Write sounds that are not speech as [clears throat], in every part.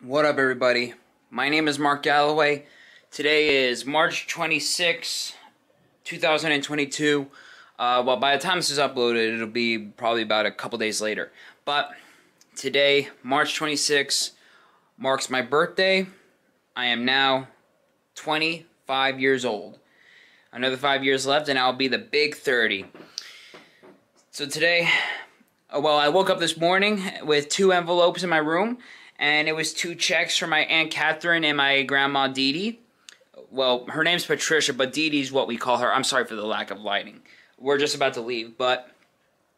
What up, everybody? My name is Mark Galloway. Today is March 26, 2022. Uh, well, by the time this is uploaded, it'll be probably about a couple days later. But today, March 26, marks my birthday. I am now 25 years old. Another five years left, and I'll be the big 30. So today, uh, well, I woke up this morning with two envelopes in my room and it was two checks for my Aunt Catherine and my Grandma Dee Dee. Well, her name's Patricia, but Dee Dee's what we call her. I'm sorry for the lack of lighting. We're just about to leave, but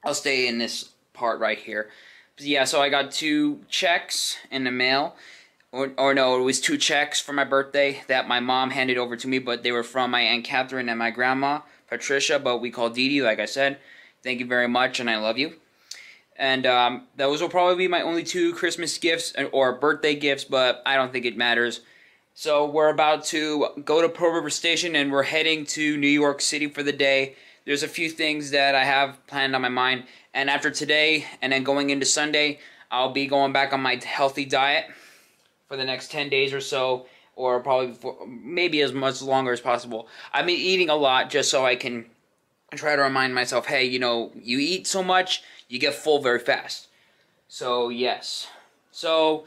I'll stay in this part right here. Yeah, so I got two checks in the mail. Or, or no, it was two checks for my birthday that my mom handed over to me, but they were from my Aunt Catherine and my Grandma, Patricia, but we call Dee Dee, like I said. Thank you very much, and I love you and um, those will probably be my only two Christmas gifts or birthday gifts, but I don't think it matters. So we're about to go to Pearl River Station, and we're heading to New York City for the day. There's a few things that I have planned on my mind, and after today, and then going into Sunday, I'll be going back on my healthy diet for the next 10 days or so, or probably for, maybe as much longer as possible. I've been eating a lot just so I can try to remind myself, hey, you know, you eat so much, you get full very fast. So, yes. So,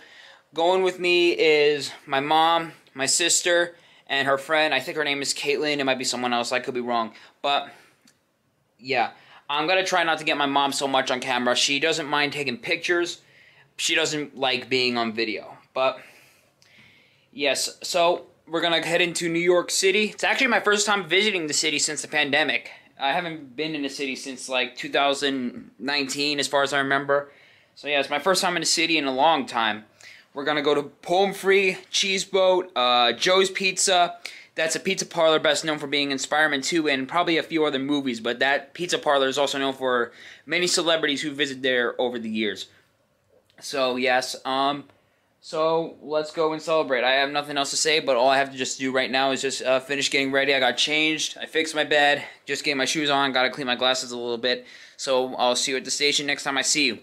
going with me is my mom, my sister, and her friend. I think her name is Caitlin. It might be someone else. I could be wrong. But, yeah. I'm going to try not to get my mom so much on camera. She doesn't mind taking pictures. She doesn't like being on video. But, yes. So, we're going to head into New York City. It's actually my first time visiting the city since the pandemic. I haven't been in a city since like 2019, as far as I remember. So yeah, it's my first time in a city in a long time. We're gonna go to Poem Free, Cheese Boat, uh, Joe's Pizza. That's a pizza parlor best known for being in Spider-Man 2 and probably a few other movies, but that pizza parlor is also known for many celebrities who visit there over the years. So yes, um, so let's go and celebrate. I have nothing else to say, but all I have to just do right now is just uh, finish getting ready. I got changed. I fixed my bed. Just getting my shoes on. Got to clean my glasses a little bit. So I'll see you at the station next time I see you.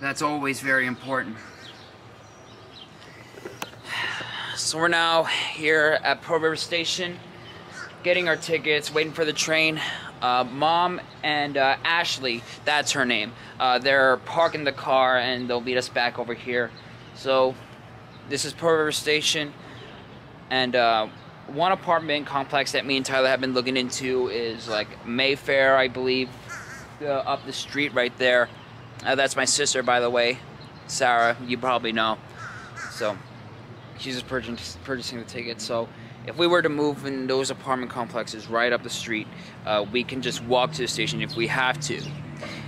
That's always very important. [sighs] So we're now here at Pearl River Station, getting our tickets, waiting for the train. Uh, Mom and uh, Ashley, that's her name, uh, they're parking the car and they'll meet us back over here. So, this is Pearl River Station. And uh, one apartment complex that me and Tyler have been looking into is like Mayfair, I believe, uh, up the street right there. Uh, that's my sister, by the way, Sarah. You probably know. So, she's just purchasing the ticket. So, if we were to move in those apartment complexes right up the street, uh, we can just walk to the station if we have to.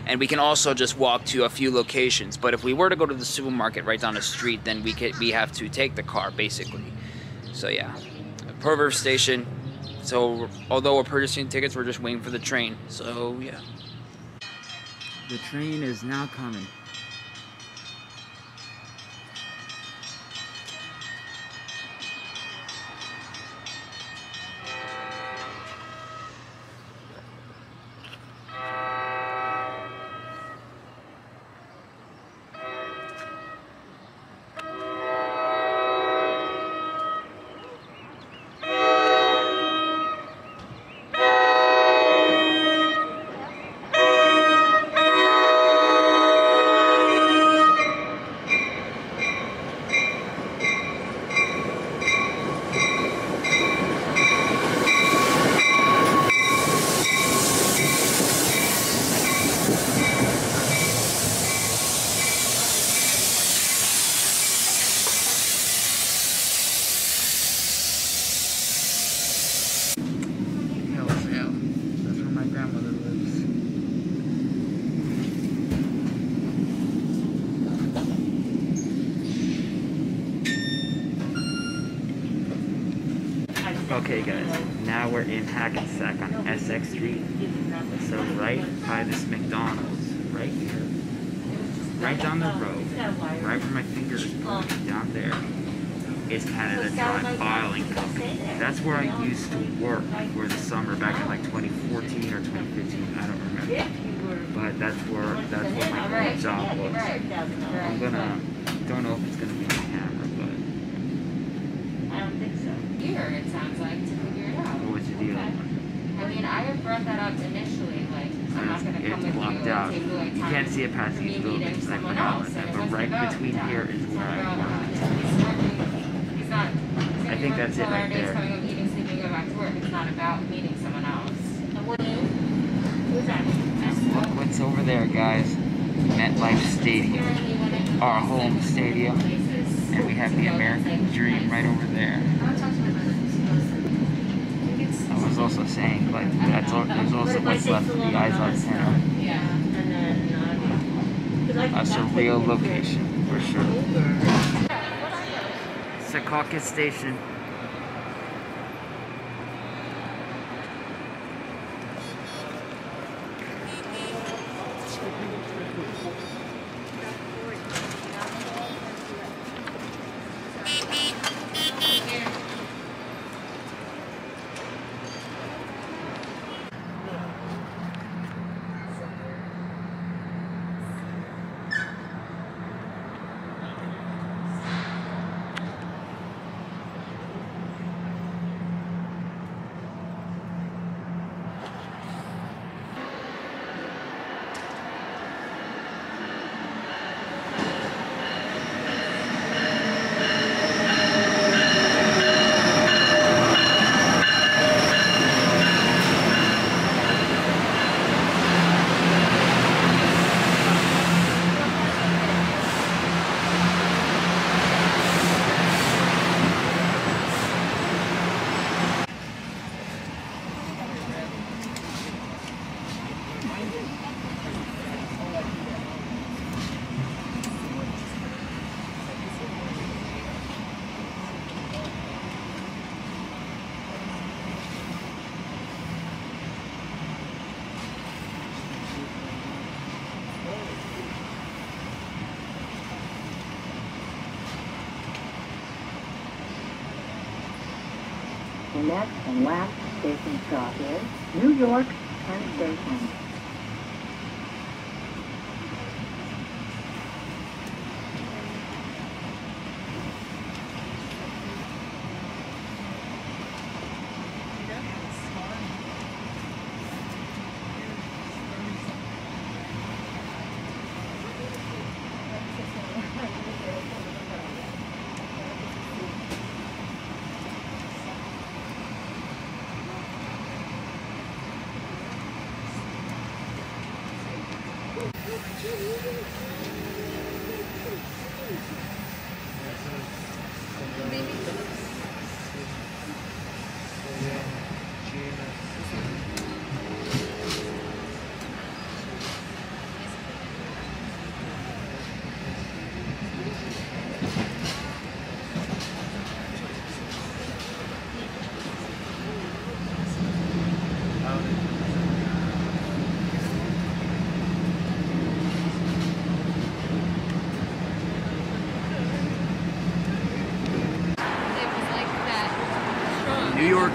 And we can also just walk to a few locations. But if we were to go to the supermarket right down the street, then we could we have to take the car basically. So yeah, Pearl River Station. So although we're purchasing tickets, we're just waiting for the train. So yeah. The train is now coming. Okay guys, now we're in Hackensack on Essex Street. So right by this McDonald's, right here, right down the road, right where my finger is pointing down there, is Canada Dry Bottling Company. That's where I used to work for the summer back in like 2014 or 2015, I don't remember. But that's where that's where my job was. I'm gonna, don't know if it's gonna be on camera, but I don't think so. Here, it sounds like, to figure it out. what's the deal? I mean, had brought that up initially, like, I'm not gonna come It's with you blocked and out. take away You time. can't see it past for me these meeting buildings, like someone what else, and it But wasn't right about between that. here is It's where not I about work. that. He's working, he's not, he's I think gonna that's it work right days, there. coming home, eating, sleeping, go back to work. It's not about meeting someone else. Who's that? Look what's over there, guys. MetLife Stadium, Apparently, one of the our home stadium, places and we have to the go that's, American like, Dream nice. right over there. I was also saying, like, that's al- there's also what's left of the Izod Center. Yeah. And then, um, 'cause I- A surreal location, for sure. Secaucus Station. Next and last station stop is New York Penn Station.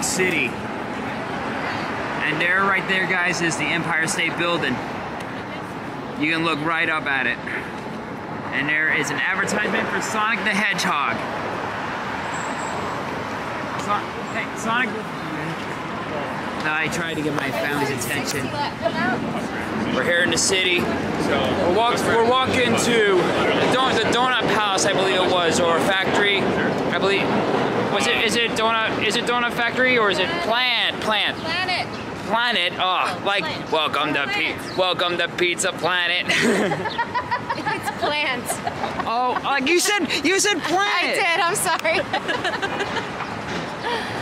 York City. And there, right there, guys, is the Empire State Building. You can look right up at it. And there is an advertisement for Sonic the Hedgehog. Son- hey, Sonic. I tried to get my family's attention. We're here in the city. We're, walk, we're walking to the, don- the Donut Palace, I believe it was, or factory. I believe. Was it? Is it donut? Is it donut factory or is it plant? Plant. Planet. Planet. Oh, like Planet. welcome to P- Planet. welcome to Pizza Planet. [laughs] It's plant. oh, like you said, you said I did. I'm sorry. [laughs]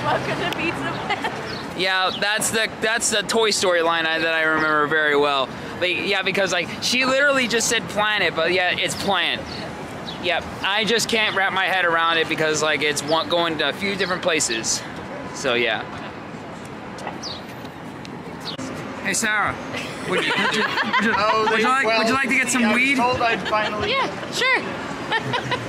Welcome to Pizza Planet. Yeah, that's the that's the Toy Story line I, that I remember very well. But yeah, because like she literally just said planet, but yeah, it's plant. Yep, I just can't wrap my head around it because like it's going to a few different places. So yeah. Hey Sarah, would you, would you, would you, [laughs] Oh, would you like would you like to get some I was weed? told I'd finally. Yeah, sure. [laughs]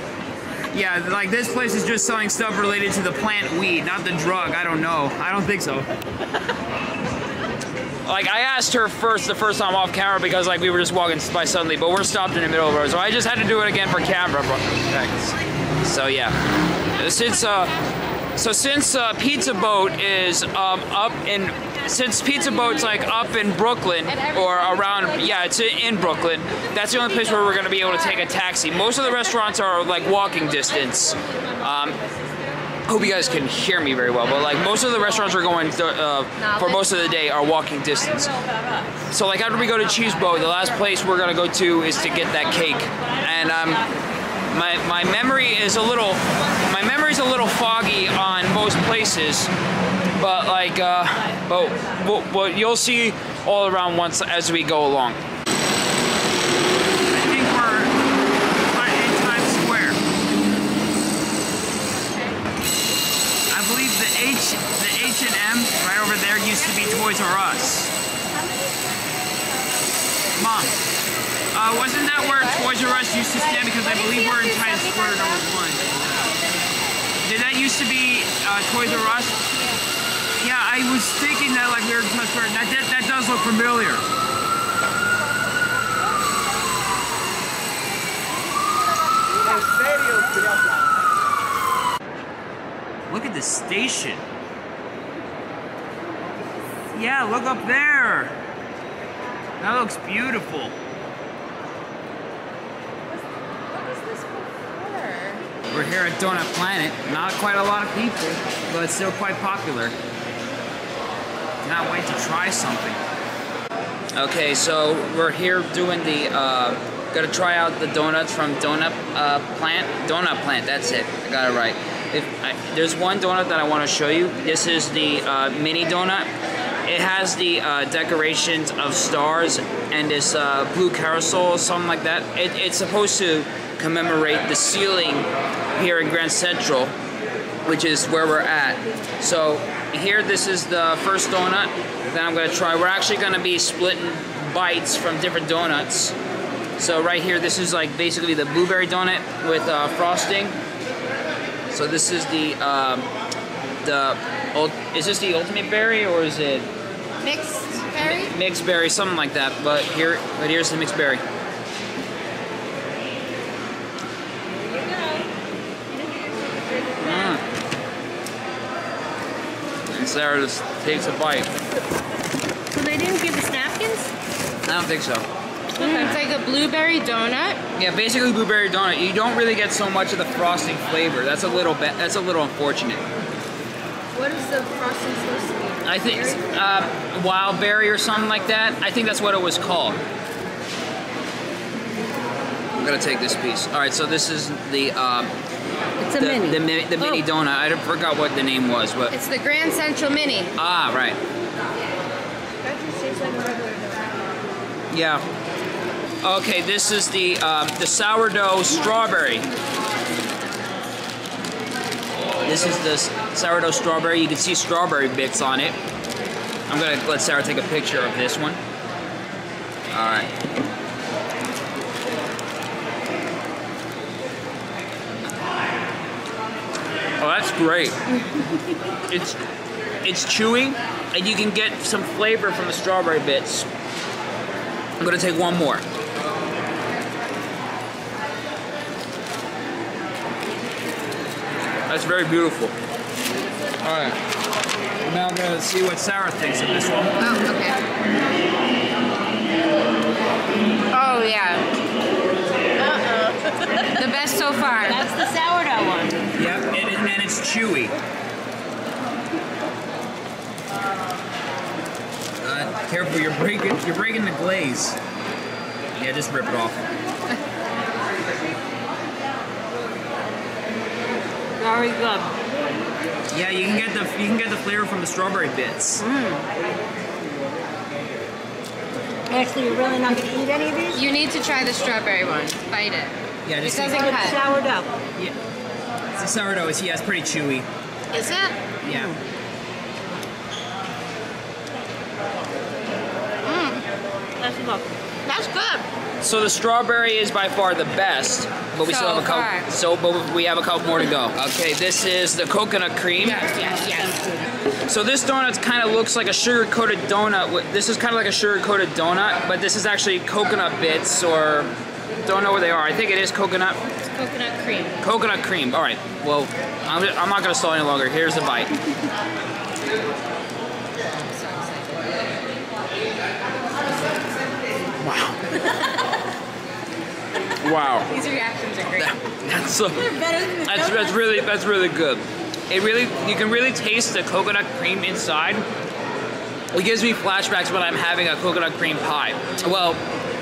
Yeah, like this place is just selling stuff related to the plant weed, not the drug. I don't know. I don't think so. Like I asked her first the first time off camera because like we were just walking by suddenly, but we're stopped in the middle of the road, so I just had to do it again for camera. bro. So yeah, since uh, so since uh, Pizza Boat is um, up in since Pizza Boat's like up in Brooklyn or around yeah it's in Brooklyn. That's the only place where we're gonna be able to take a taxi. Most of the restaurants are like walking distance. Um, hope you guys can hear me very well, but like most of the restaurants we're going uh, for most of the day are walking distance. So like after we go to Cheese Boat, the last place we're gonna go to is to get that cake. And um, my my memory is a little my memory's a little foggy on most places, but like uh, but, but you'll see all around once as we go along. I think we're in Times Square. I believe the H the H and M right over there used to be Toys R Us. Mom, uh, wasn't that where Toys R Us used to stand? Because I believe we're in Times Square number one. Did that used to be uh, Toys R Us? Yeah, I was thinking that like we were in Times Square. That, that, that does look familiar. Look at the station. Yeah, look up there. That looks beautiful. What was this before? We're here at Donut Planet. Not quite a lot of people, but it's still quite popular. Cannot wait to try something. Okay, so we're here doing the, uh, gonna try out the donuts from Donut uh, Plant. Donut Plant, that's it. I got it right. If I, there's one donut that I want to show you. This is the uh, mini donut. It has the uh, decorations of stars and this uh, blue carousel, something like that. It, it's supposed to commemorate the ceiling here in Grand Central, which is where we're at. So here, this is the first donut that I'm gonna try. We're actually gonna be splitting bites from different donuts. So right here, this is like basically the blueberry donut with uh, frosting. So this is the um, the is this the ultimate berry or is it Mixed berry? mixed berry, something like that? But here, but here's the mixed berry. Mm. And Sarah just takes a bite. So they didn't give us napkins? I don't think so. It's like a blueberry donut. Yeah, basically blueberry donut. You don't really get so much of the frosting flavor. That's a little bit. That's a little unfortunate. What is the frosting supposed to be? I think uh, wild berry or something like that. I think that's what it was called. I'm gonna take this piece. All right, so this is the um, It's a the, mini. the, mi- the mini Oh. donut. I forgot what the name was, but It's the Grand Central Mini. ah, right. That just tastes like a regular donut. Yeah. Okay, this is the um, the sourdough strawberry. This is the sourdough strawberry. You can see strawberry bits on it. I'm gonna let Sarah take a picture of this one. All right. Oh, that's great. [laughs] it's it's chewy, and you can get some flavor from the strawberry bits. I'm gonna take one more. That's very beautiful. All right. We're now gonna see what Sarah thinks of this one. Oh, okay. Oh, yeah. Uh-oh. The best so far. That's the sourdough one. Yep, and, and it's chewy. Uh, careful, you're breaking you're breaking the glaze. Yeah, just rip it off. Very good. Yeah, you can get the you can get the flavor from the strawberry bits. Mm. Actually, you're really not going to eat any of these? You need to try the strawberry one. Bite it. Yeah, It just doesn't Or the cut. sourdough. yeah. It's the sourdough. It's yeah, it's pretty chewy. Is it? Yeah. That's good. That's good. So the strawberry is by far the best, but we still have a couple. far. So, but we have a couple more to go. Okay, this is the coconut cream. Yes, yes, yes. So this donut kind of looks like a sugar-coated donut. This is kind of like a sugar-coated donut, but this is actually coconut bits or don't know where they are. I think it is coconut Coconut cream. coconut cream. All right. Well, I'm, I'm not gonna stall any longer. Here's the bite. [laughs] Wow. [laughs] wow. [laughs] These reactions are great. That's so. Better than the That's, that's really that's really good. It really you can really taste the coconut cream inside. It gives me flashbacks when I'm having a coconut cream pie. Well,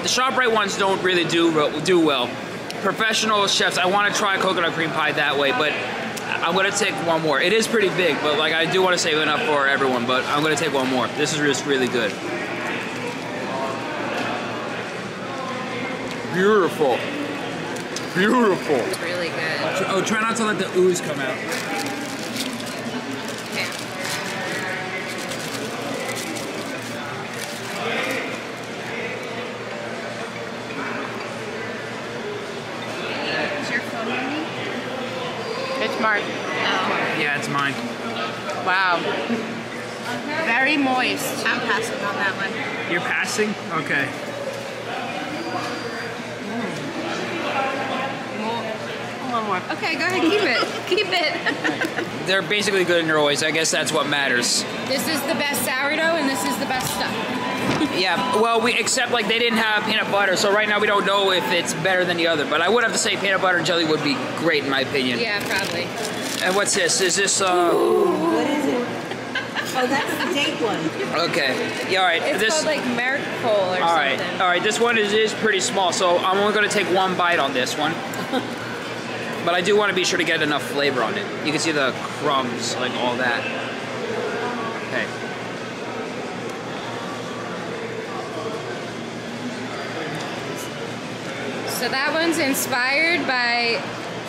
the Shoprite ones don't really do do well. Professional chefs, I want to try coconut cream pie that way, but I'm gonna take one more. It is pretty big, but like I do want to save enough for everyone. But I'm gonna take one more. This is just really good. Beautiful, beautiful. It's really good. Oh, try not to let the ooze come out. Okay. Is your phone ringing? It's Mark. Oh. Yeah, it's mine. Wow. Very moist. I'm passing on that one. You're passing? Okay. More. Okay, go ahead, keep it. [laughs] keep it. They're basically good in your ways. I guess that's what matters. this is the best sourdough and this is the best stuff. Yeah, well, we except like they didn't have peanut butter, so right now we don't know if it's better than the other. But I would have to say peanut butter and jelly would be great in my opinion. Yeah, probably. And what's this? Is this uh? What is it? Oh, that's the date one. Okay. Yeah. All right. It's this. called like Merkpole or all right. something. All right. This one is is pretty small, so I'm only gonna take one bite on this one. [laughs] but I do want to be sure to get enough flavor on it. You can see the crumbs, like all that. Okay. So that one's inspired by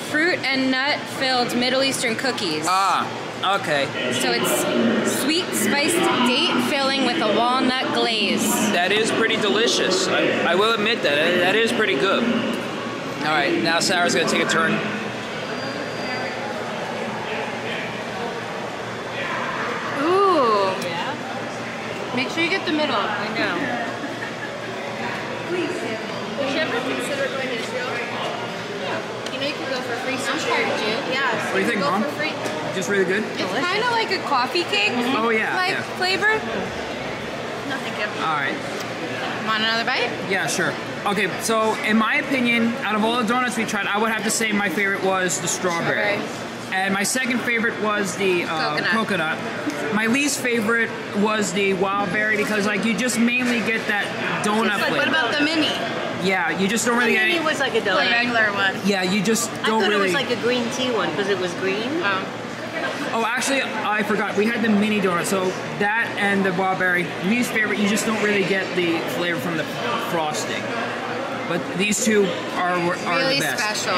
fruit and nut filled Middle Eastern cookies. Ah. Okay. So it's sweet spiced date filling with a walnut glaze. That is pretty delicious. I, I will admit that. That is pretty good. All right, now Sarah's gonna take a turn. Ooh. Make sure you get the middle. I know. Would you ever consider going to Israel? Yeah. You know you can go for free sushi. Yeah. What do you think, go Mom? Just really good. It's kind of like a coffee cake mm-hmm. Oh yeah. like yeah. flavor. No, thank you. All right. Want another bite? Yeah, sure. Okay, so in my opinion, out of all the donuts we tried, I would have to say my favorite was the strawberry. Strawberry. And my second favorite was the uh, Coconut. coconut. My least favorite was the wild berry because like you just mainly get that donut It's like, flavor. What about the mini? yeah, you just don't really The get mini any. was like a The donut. regular one. Yeah, you just don't really. I thought really. it was like a green tea one because it was green. Um, Oh, actually, I forgot. We had the mini donut. So that and the wild berry, least favorite. You just don't really get the flavor from the frosting. But these two are are really the best. special.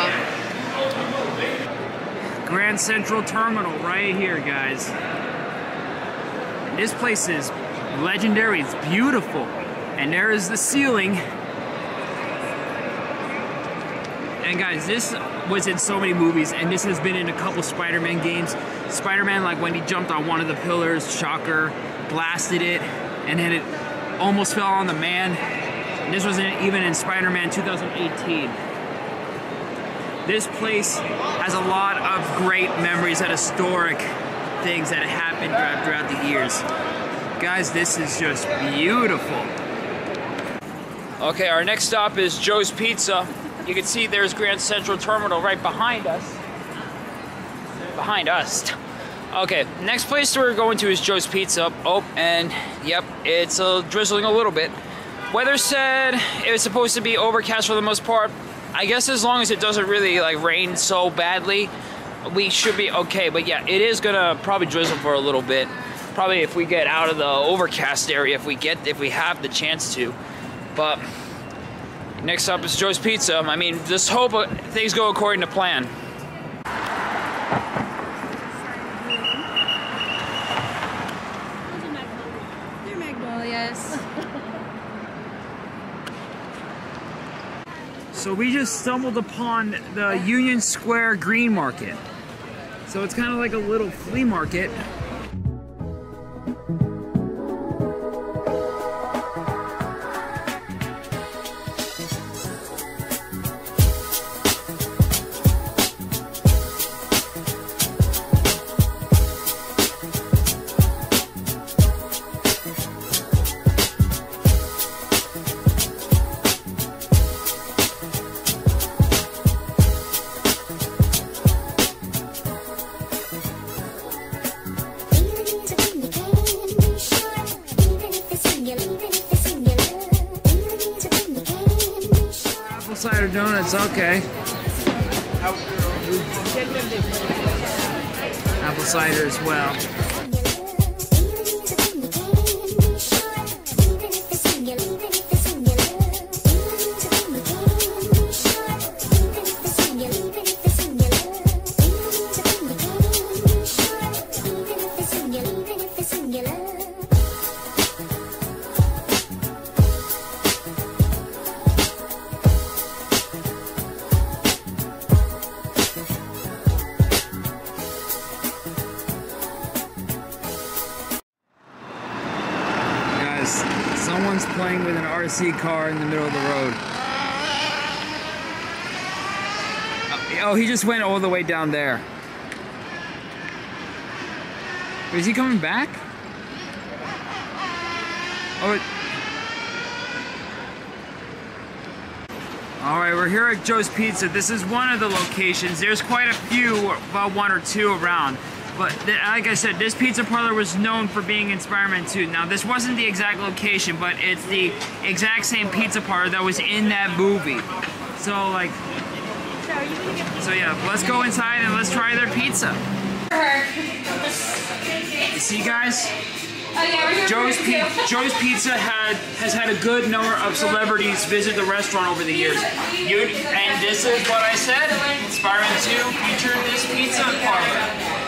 Grand Central Terminal right here, guys. This place is legendary. It's beautiful. And there is the ceiling. And guys, this was in so many movies, and this has been in a couple Spider-Man games. Spider-Man, like when he jumped on one of the pillars, shocker, blasted it, and then it almost fell on the man. And this was in, even in Spider-Man 2018. This place has a lot of great memories and historic things that have happened throughout, the years. Guys, this is just beautiful. Okay, our next stop is Joe's Pizza. You can see there's Grand Central Terminal right behind us. Behind us. Okay, next place we're going to is Joe's Pizza. Oh, and yep, it's uh, drizzling a little bit. Weather said it was supposed to be overcast for the most part. I guess as long as it doesn't really like rain so badly, we should be okay. But yeah, it is gonna probably drizzle for a little bit. Probably if we get out of the overcast area, if we get, if we have the chance to. But next up is Joe's Pizza. I mean, just hope uh, things go according to plan. They're magnolias. So we just stumbled upon the Union Square Green Market. So it's kind of like a little flea market. Okay. Car in the middle of the road. Uh, oh, he just went all the way down there. Is he coming back? Oh. It... All right, we're here at Joe's Pizza. This is one of the locations. There's quite a few, about one or two around. But like I said, this pizza parlor was known for being in Spider-Man 2. Now, this wasn't the exact location, but it's the exact same pizza parlor that was in that movie. So, like, so yeah, let's go inside and let's try their pizza. You see, guys? Joe's, Joe's Pizza had has had a good number of celebrities visit the restaurant over the years. You, and this is what I said. Spider-Man 2 featured this pizza parlor.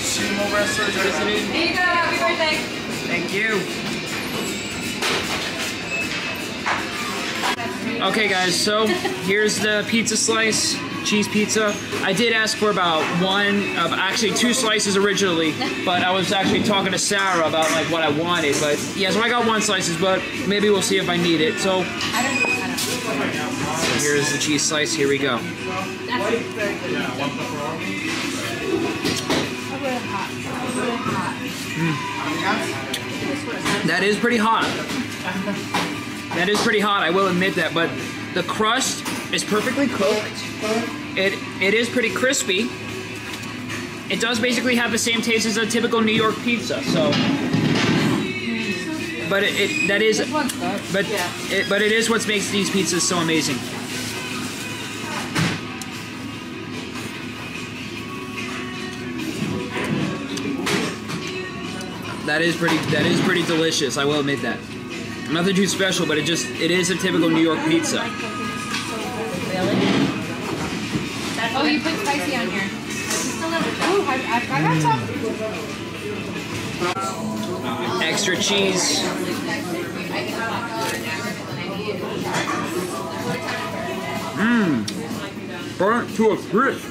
Sumo wrestlers visited. Here you go. Happy birthday. Thank you. Okay, guys, so here's the pizza slice, cheese pizza. I did ask for about one, uh, actually two slices originally, but I was actually talking to Sarah about like what I wanted. But yeah, so I got one slices, but maybe we'll see if I need it. So, so here's the cheese slice. Here we go. Hmm. That is pretty hot. That is pretty hot, I will admit that, but the crust is perfectly cooked. It it is pretty crispy. It does basically have the same taste as a typical New York pizza, so but it, it that is but it, but it is what makes these pizzas so amazing. That is pretty that is pretty delicious, I will admit that. Nothing too special, but it just it is a typical New York pizza. Oh, you put spicy on here. Oh, I, I, I got mm. some. Extra cheese. Mmm. Burnt to a crisp.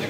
[laughs] [laughs]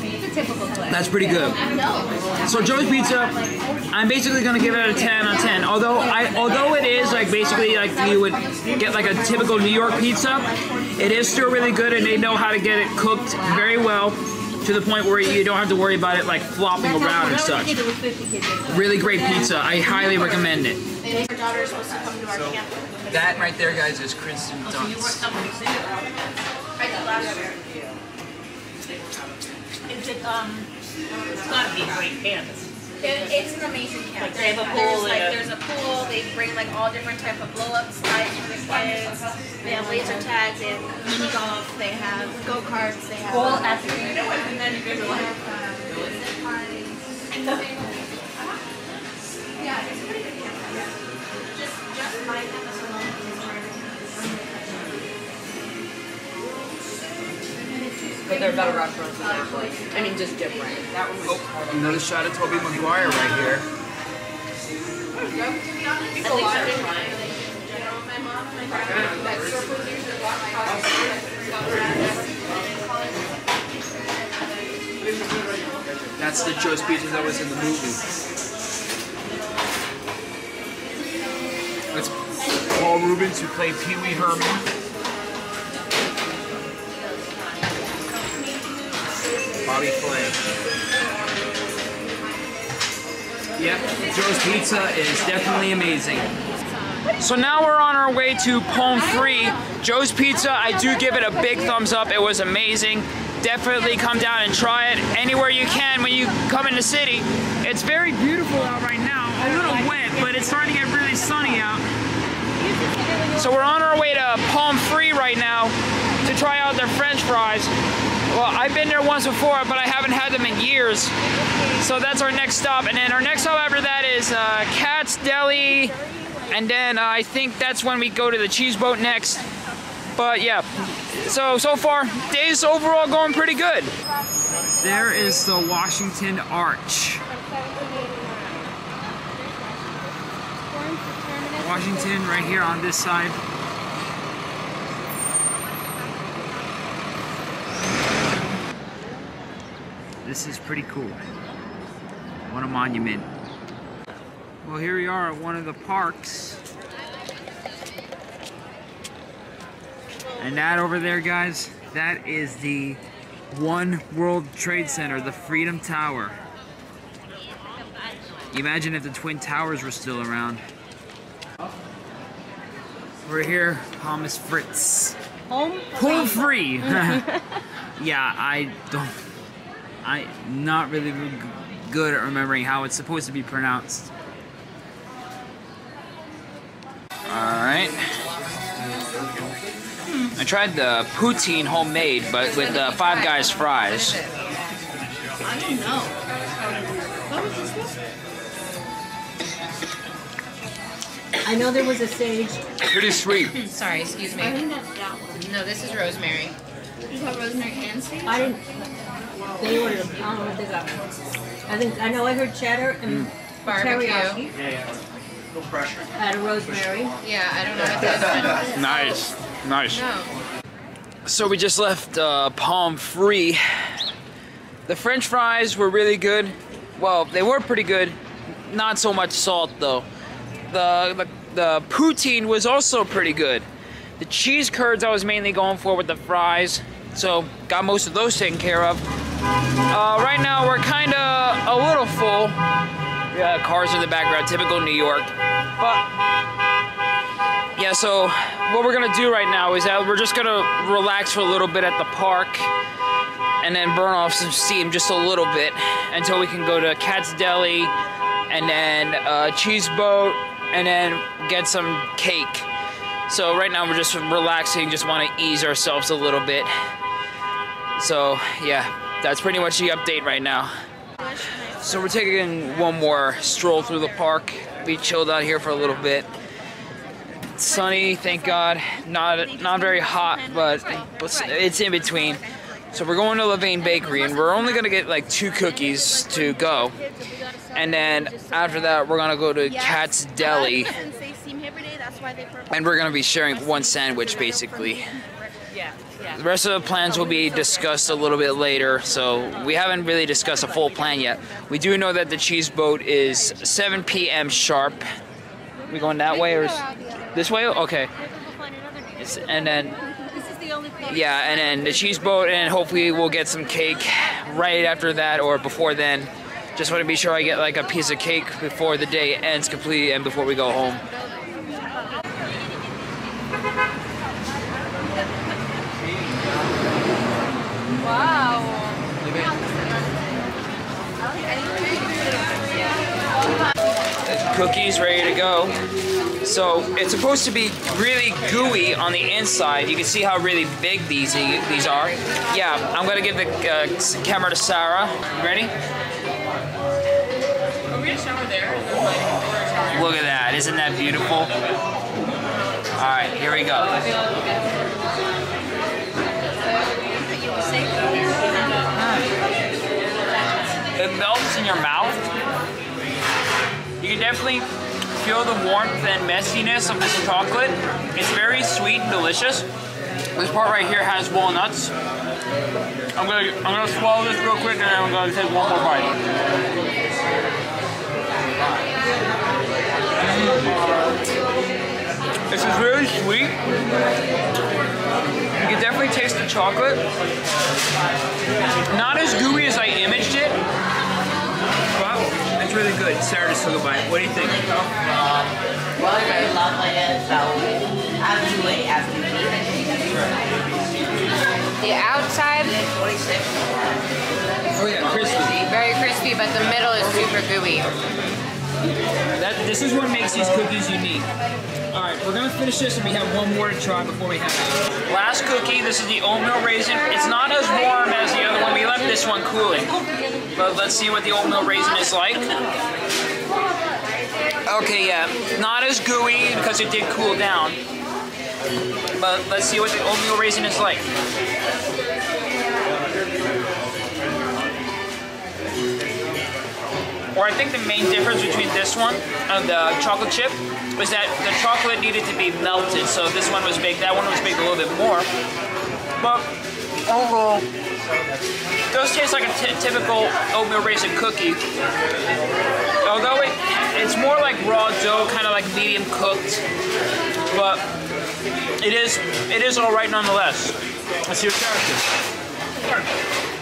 that's pretty good. So Joe's Pizza, I'm basically gonna give it a 10 out of 10. Although I, although it is like basically like you would get like a typical New York pizza, it is still really good, and they know how to get it cooked very well to the point where you don't have to worry about it like flopping around and such. Really great pizza. I highly recommend it. Our daughter is supposed to come to our camp. That right there, guys, is Kirsten Dunst. I did last year. Is it, um, it's gotta be a great campus. It, it's an amazing camp. Like, they have a There's, like, a- there's a pool. They bring like all different type of blow up slides for the kids. They have laser tags. They have mini golf. They have go karts. They have All And then um, zip parties. Yeah, it's a pretty good camp. Just just my But they're better restaurants than that place. I mean, just different. That one was Oh, another shot of Tobey Maguire right here. At least I didn't mind. My mom and my grandma, like circle years of walking across the That's the Joe's Pizza that was in the movie. That's Paul Reubens who played Pee Wee Herman. Bobby Flay. Yep, Joe's Pizza is definitely amazing. So now we're on our way to Palm Free. Joe's Pizza, I do give it a big thumbs up. It was amazing. Definitely come down and try it anywhere you can when you come in the city. It's very beautiful out right now. A little wet, but it's starting to get really sunny out. So we're on our way to Palm Free right now to try out their french fries. Well, I've been there once before, but I haven't had them in years. So that's our next stop. And then our next stop after that is uh, Katz's Deli. And then uh, I think that's when we go to the cheese boat next. But yeah, so, so far, days overall going pretty good. There is the Washington Arch. Washington right here on this side. This is pretty cool. What a monument. Well, here we are at one of the parks. And that over there, guys, that is the One World Trade Center, the Freedom Tower. Imagine if the Twin Towers were still around. We're here, Thomas Fritz. Home? Home free. [laughs] [laughs] yeah, I don't. I'm not really good at remembering how it's supposed to be pronounced. All right. I tried the poutine homemade, but with the Five Guys fries. I don't know. What was this one? I know there was a sage. Pretty sweet. [laughs] Sorry, excuse me. I think that's that one. No, this is rosemary. You got rosemary and sage? I didn't. They ordered them. I don't know what they got. I think I know. I heard cheddar and Barbecue. teriyaki. Had a rosemary. Yeah, I don't know what this. [laughs] Nice, nice. No. So we just left uh, Palm Free. The French fries were really good. Well, they were pretty good. Not so much salt though. The, the the poutine was also pretty good. The cheese curds I was mainly going for with the fries, so got most of those taken care of. Uh, right now we're kind of a little full. Yeah, cars in the background, typical New York. But yeah, so what we're gonna do right now is that we're just gonna relax for a little bit at the park and then burn off some steam just a little bit until we can go to Katz's Deli and then uh, Cheese Boat and then get some cake. So right now we're just relaxing, just want to ease ourselves a little bit. So yeah, that's pretty much the update right now. So we're taking one more stroll through the park. We chilled out here for a little bit. It's sunny, thank God. Not not very hot, but it's in between. So we're going to Levain Bakery, and we're only gonna get like two cookies to go. And then after that, we're gonna go to Katz's uh, Deli, Since they seem here every day, that's why they prefer- and we're gonna be sharing one sandwich basically. The rest of the plans will be discussed a little bit later, so we haven't really discussed a full plan yet. We do know that the cheese boat is 7 p.m. sharp. We going that way or this way? Okay. And then yeah, and then the cheese boat, and hopefully we'll get some cake right after that or before then. Just want to be sure I get like a piece of cake before the day ends completely and before we go home. Cookies ready to go. So it's supposed to be really gooey on the inside. You can see how really big these these are. Yeah, I'm gonna give the uh, camera to Sarah. Ready? Look at that! Isn't that beautiful? All right, here we go. It melts in your mouth. You can definitely feel the warmth and messiness of this chocolate. It's very sweet and delicious. This part right here has walnuts. I'm gonna I'm gonna swallow this real quick and then I'm gonna take one more bite. Mm. This is really sweet. You can definitely taste the chocolate. Not as gooey as I imaged it, it's really good. Sarah just took a bite. What do you think? Well, I very lovely and so absolutely, absolutely. The outside, 46. Oh yeah, crispy. very crispy, but the middle is super gooey. That this is what makes these cookies unique. All right, we're gonna finish this, and we have one more to try before we have it. Last cookie. This is the oatmeal raisin. It's not as warm as the other one. We left this one cooling, but let's see what the oatmeal raisin is like. Okay, yeah, not as gooey because it did cool down. But let's see what the oatmeal raisin is like. Or I think the main difference between this one and the chocolate chip was that the chocolate needed to be melted. So this one was baked, that one was baked a little bit more. But overall, it does taste like a typical oatmeal raisin cookie. Although it, it's more like raw dough, kind of like medium cooked. But it is it is all right nonetheless. Let's see what character.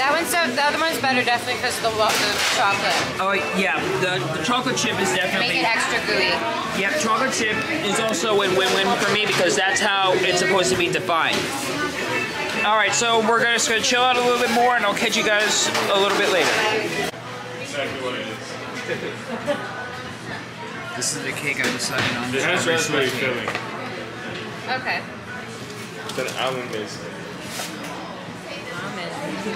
That one's so, the other one's better definitely because of the, the chocolate. Oh yeah, the, the chocolate chip is definitely Make it extra gooey. Yeah, chocolate chip is also a win-win-win for me because that's how it's supposed to be defined. All right, so we're gonna, just gonna chill out a little bit more, and I'll catch you guys a little bit later. Exactly what it is. [laughs] this is the cake I decided on. It has raspberry filling. Okay. It's an almond base. Is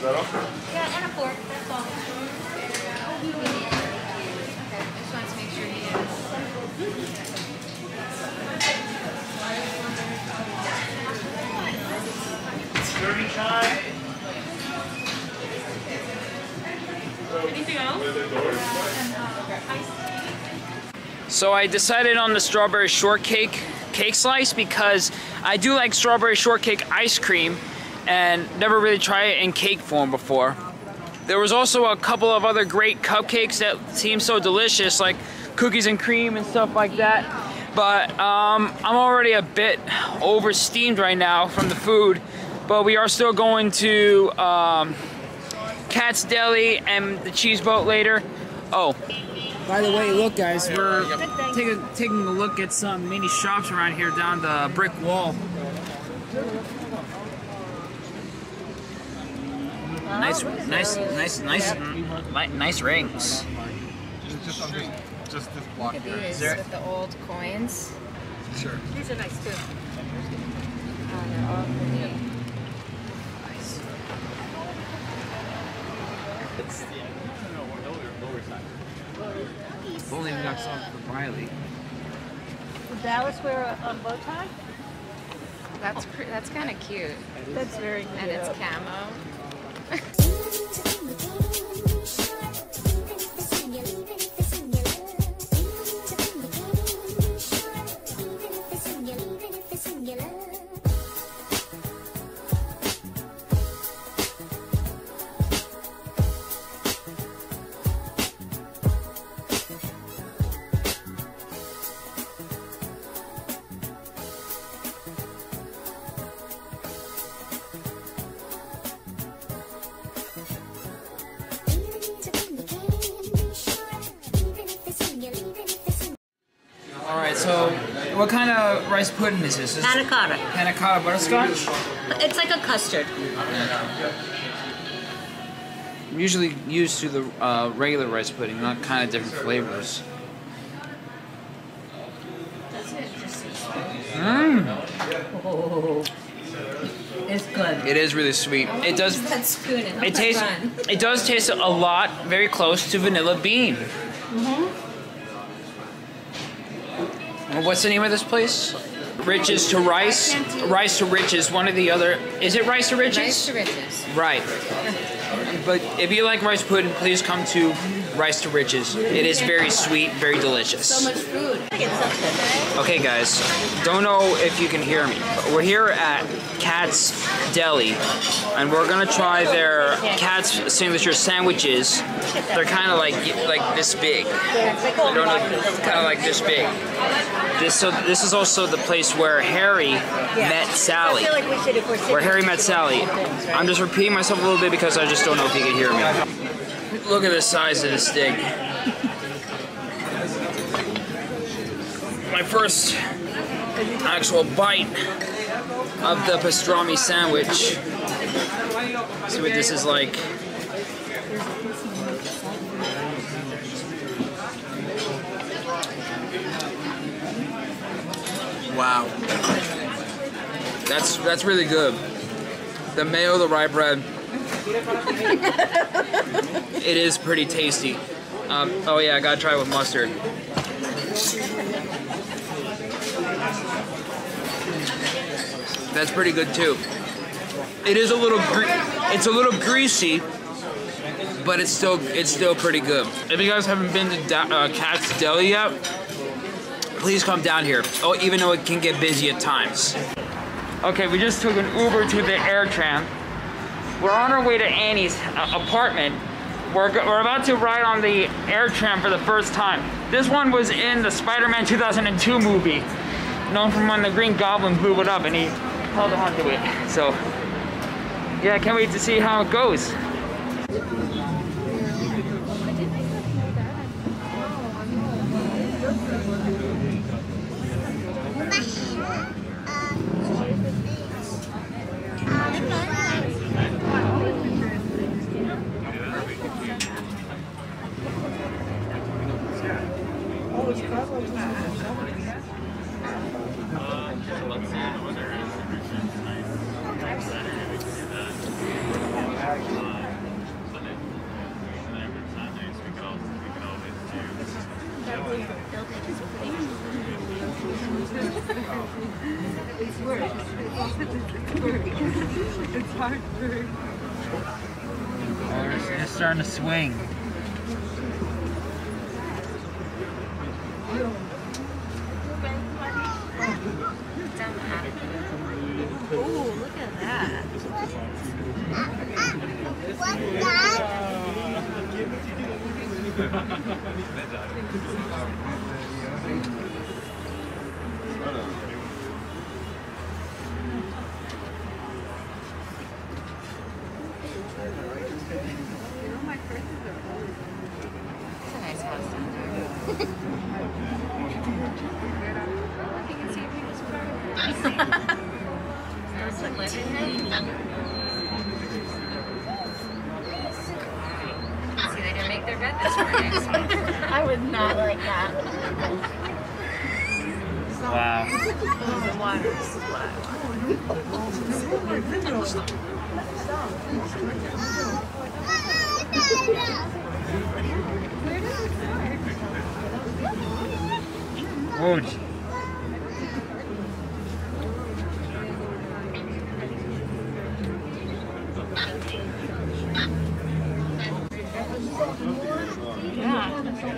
that all? Yeah, and a fork. That's all. Okay. Just wanted to make sure he is. Dirty chai. Uh, so I decided on the strawberry shortcake cake slice because I do like strawberry shortcake ice cream and never really tried it in cake form before. There was also a couple of other great cupcakes that seemed so delicious like cookies and cream and stuff like that. But um, I'm already a bit oversteamed right now from the food. But we are still going to um, Katz's Deli and the Cheese Boat later. Oh, by the way, look, guys, we're taking taking a look at some mini shops around here down the brick wall. Nice, nice, nice, nice, nice rings. Just just this block Look at here. these with the old coins. Sure. These are nice too. Oh, they're all pretty. If only we got some for Riley. Would Dallas wear a, a bow tie? That's that's kind of cute, That's very cute. and it's camo. [laughs] what kind of rice pudding is this? Is Panna cotta. panna cotta butterscotch? It's like a custard. I'm usually used to the uh, regular rice pudding, not kind of different flavors. Oh, it's good. It is really sweet. It does. That spoon and It tastes. It does taste a lot very close to vanilla bean. What's the name of this place? Riches to rice, rice to riches. One or the other. Is it rice to riches? Rice to riches. Right. But if you like rice pudding, please come to rice to riches. It is very sweet, very delicious. So much food. I get something. Okay, guys, don't know if you can hear me, but we're here at Katz's Deli, and we're gonna try their Katz's signature sandwiches. They're kind of like like this big. Don't know, kind of like this big. This so this is also the place where Harry met Sally. I feel like we should, if we're Where Harry met Sally. I'm just repeating myself a little bit because I just don't know if you can hear me. Look at the size of this thing. My first actual bite of the pastrami sandwich. See what this is like. Wow. That's that's really good. The mayo, the rye bread. It is pretty tasty. Um, oh yeah, I gotta try it with mustard. That's pretty good too. It is a little, it's a little greasy, but it's still, it's still pretty good. If you guys haven't been to uh, Katz's Deli yet, please come down here. Oh, even though it can get busy at times. Okay, we just took an Uber to the air tram. We're on our way to Annie's uh, apartment. We're, we're about to ride on the air tram for the first time. This one was in the Spider-Man 2002 movie, known from when the Green Goblin blew it up and he held on to it. So, yeah, I can't wait to see how it goes. Their bed this morning. [laughs] I would not like that. Wow. The water is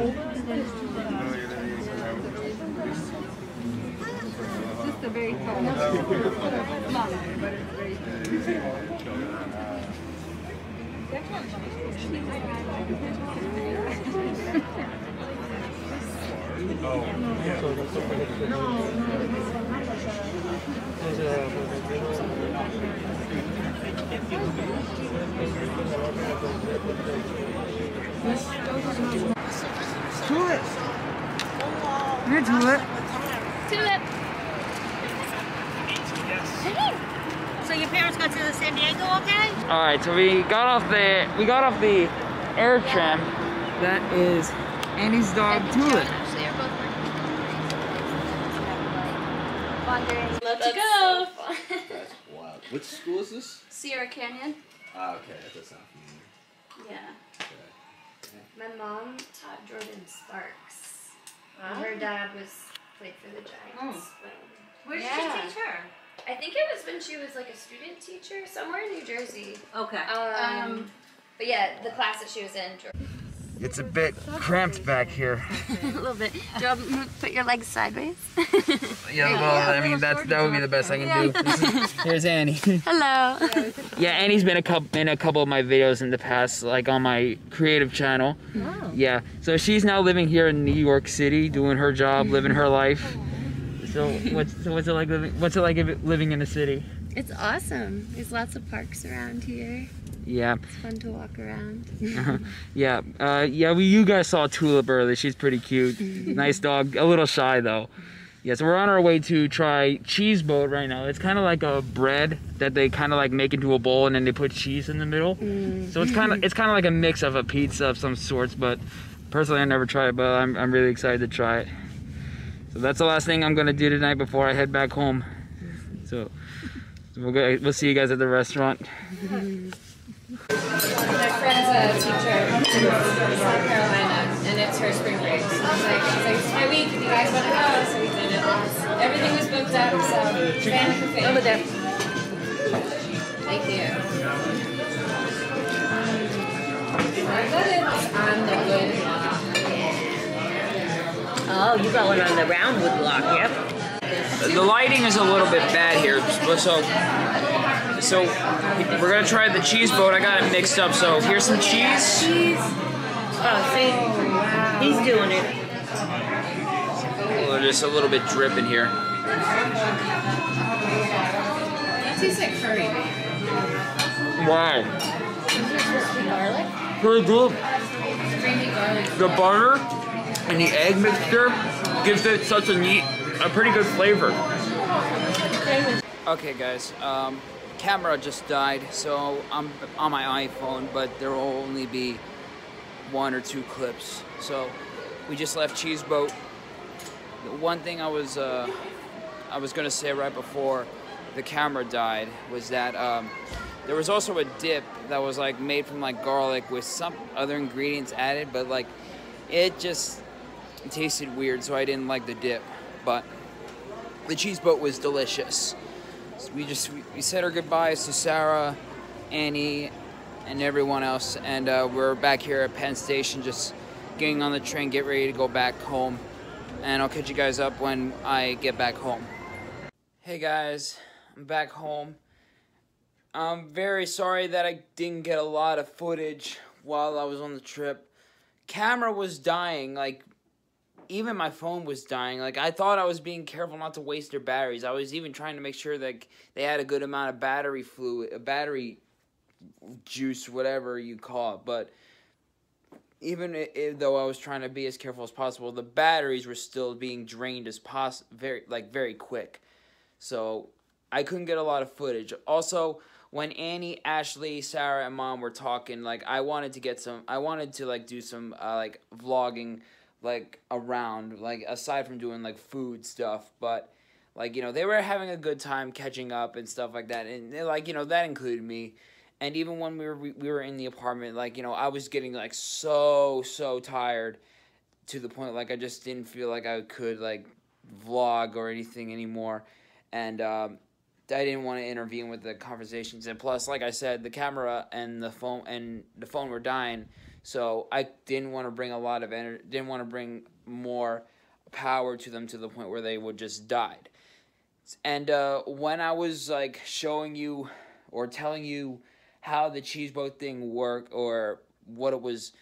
want. Woj. Tulip. Here, Tulip. Tulip. So your parents got to the San Diego okay? All right, so we got off the we got off the air tram. That is Annie's dog Tulip. Actually, are both. Let's go. That's wild. Which school is this? Sierra Canyon. Ah, okay, that does sound familiar. Yeah. Okay. My mom taught Jordin Sparks. And her dad was played for the Giants. when- Where did Yeah. she teach her? I think it was when she was like a student teacher somewhere in New Jersey. Okay. Um, but yeah, the class that she was in. Jordin- It's a bit cramped back here. [laughs] a little bit. Do you want to put your legs sideways? [laughs] Yeah, well, I mean, that's, that would be the best I can do. This [laughs] is- here's Annie. Hello. Yeah, Annie's been a couple in a couple of my videos in the past, like on my creative channel. Yeah, so she's now living here in New York City, doing her job, living her life. So what's so what's it like living? What's it like living in the city? It's awesome. There's lots of parks around here. Yeah, It's fun to walk around. yeah, uh, yeah. We you guys saw Tulip earlier. She's pretty cute, [laughs] nice dog. A little shy though. Yeah, so we're on our way to try cheese boat right now. It's kind of like a bread that they kind of like make into a bowl and then they put cheese in the middle. So it's kind of it's kind of like a mix of a pizza of some sorts. But personally, I never tried it, but I'm I'm really excited to try it. So that's the last thing I'm gonna do tonight before I head back home. So we'll go, we'll see you guys at the restaurant. My friend's a teacher in South Carolina, and it's her spring break. So she's like, she's like, it's my week. If you guys want to go, so we did it. Everything was booked up, so fan for Over there. Thank you. I'm the good Oh, you got one on the roundwood block, yep. The lighting is a little bit bad here, so so we're gonna try the cheese boat. I got it mixed up. So here's some cheese. Oh, see? He's doing it. Oh, just a little bit dripping here. That tastes like curry. Wow, Garlic? pretty good. Garlic. The butter and the egg mixture gives it such a neat, a pretty good flavor. Okay, guys. Um, camera just died, so I'm on my iPhone, but there will only be one or two clips. So we just left Cheese Boat. The one thing I was uh, I was gonna say right before the camera died was that um, there was also a dip that was like made from like garlic with some other ingredients added, but like it just tasted weird, so I didn't like the dip. But the cheese boat was delicious. So we just we, we said our goodbyes to Sarah, Annie, and everyone else, and uh, we're back here at Penn Station, just getting on the train, get ready to go back home, and I'll catch you guys up when I get back home. Hey guys, I'm back home. I'm very sorry that I didn't get a lot of footage while I was on the trip. Camera was dying, like even my phone was dying. Like I thought I was being careful not to waste their batteries. I was even trying to make sure that they had a good amount of battery fluid, battery juice, whatever you call it. But even i i though I was trying to be as careful as possible, the batteries were still being drained as poss very like very quick. So I couldn't get a lot of footage. Also, when Annie, Ashley, Sarah, and Mom were talking, like I wanted to get some, I wanted to like do some uh, like vlogging, like around, like aside from doing like food stuff, but like you know they were having a good time catching up and stuff like that, and like you know that included me. And even when we were we, we were in the apartment, like you know I was getting like so so tired, to the point like I just didn't feel like I could like vlog or anything anymore, and. Um, I didn't want to intervene with the conversations, and plus, like I said, the camera and the phone and the phone were dying, so I didn't want to bring a lot of energy. Didn't want to bring more power to them to the point where they would just died. And uh, when I was like showing you or telling you how the cheese boat thing worked or what it was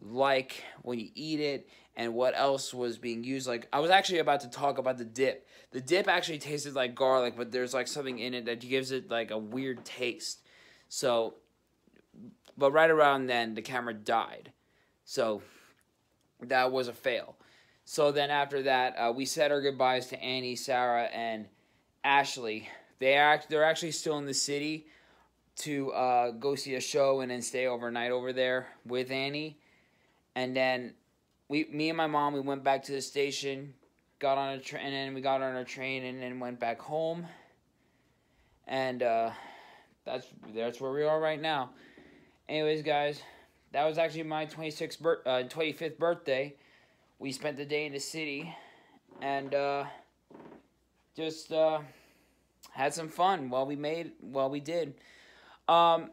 like when you eat it and what else was being used like i was actually about to talk about the dip the dip actually tasted like garlic but there's like something in it that gives it like a weird taste so but right around then the camera died so that was a fail so then after that uh, we said our goodbyes to annie sarah and ashley they act, they're actually still in the city to uh, go see a show and then stay overnight over there with annie and then we, me and my mom, we went back to the station, got on a train, and we got on a train and then went back home. And uh, that's that's where we are right now. Anyways, guys, that was actually my 26th bir- uh, 25th birthday. We spent the day in the city, and uh, just uh, had some fun while we made while we did. Um,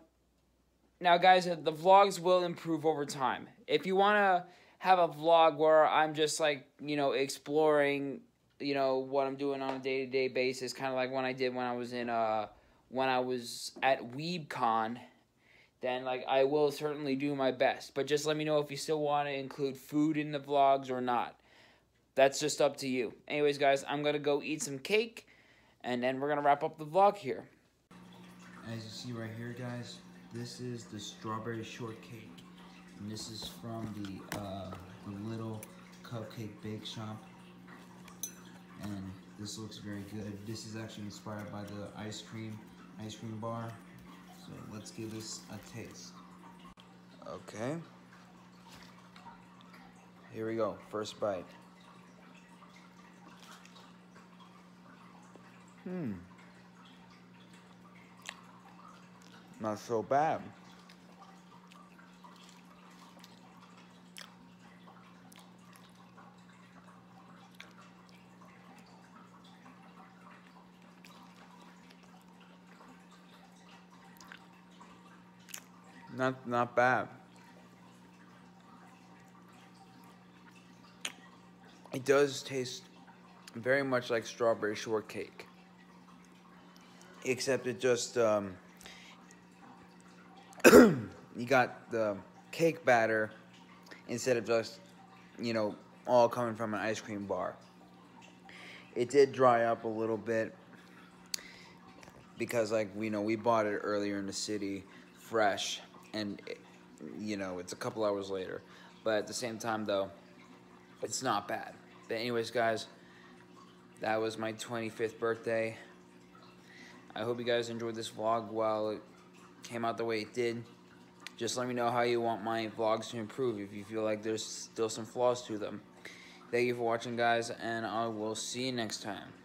now, guys, the vlogs will improve over time. If you want to have a vlog where I'm just like, you know, exploring, you know, what I'm doing on a day to day basis, kind of like when I did when I was in, uh, when I was at WeebCon, then like I will certainly do my best. But just let me know if you still want to include food in the vlogs or not. That's just up to you. Anyways, guys, I'm gonna go eat some cake, and then we're gonna wrap up the vlog here. As you see right here, guys, this is the strawberry shortcake, and this is from the uh, the little cupcake bake shop. And this looks very good. This is actually inspired by the ice cream ice cream bar. So let's give this a taste. Okay. Here we go. First bite. Hmm. Not so bad. Not not bad. It does taste very much like strawberry shortcake. Except it just um, [clears throat] you got the cake batter instead of just you know all coming from an ice cream bar. It did dry up a little bit because like we know we bought it earlier in the city fresh and you know it's a couple hours later. But at the same time though it's not bad. But anyways guys that was my 25th birthday. I hope you guys enjoyed this vlog while it came out the way it did. Just let me know how you want my vlogs to improve if you feel like there's still some flaws to them. Thank you for watching guys and i will see you next time